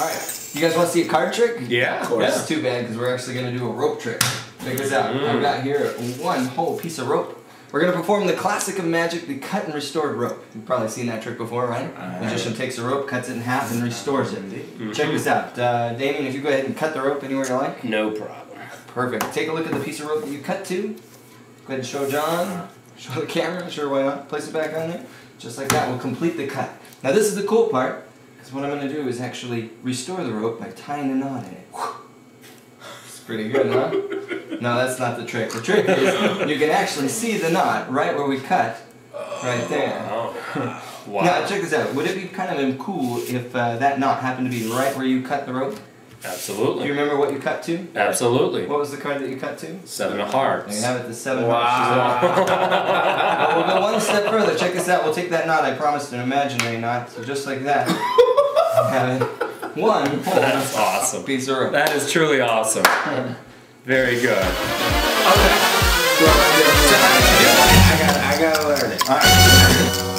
Alright, you guys want to see a card trick? Yeah, of course. That's too bad because we're actually going to do a rope trick. Check this out. Mm. I've got here one whole piece of rope. We're going to perform the classic of magic, the cut and restored rope. You've probably seen that trick before, right? Magician takes a rope, cuts it in half, and restores it. Mm-hmm. Check this out. Uh, Damien, if you go ahead and cut the rope anywhere you like. No problem. Perfect. Take a look at the piece of rope that you cut to. Go ahead and show John. Show the camera. Sure, why not? Place it back on there. Just like that. We'll complete the cut. Now this is the cool part. Because what I'm going to do is actually restore the rope by tying a knot in it. It's pretty good, huh? No, that's not the trick. The trick is you can actually see the knot right where we cut. Right there. Oh. Wow. Now, check this out. Would it be kind of cool if uh, that knot happened to be right where you cut the rope? Do you remember what you cut to? Absolutely. What was the card that you cut to? Seven of hearts. you have it, the seven Wow. hearts. But we'll go one step further. Check this out. We'll take that knot. I promised an imaginary knot. So just like that, have it one That's awesome. piece of rope. That is truly awesome. Very good. Okay. So how did you do it? I I gotta learn it. All right.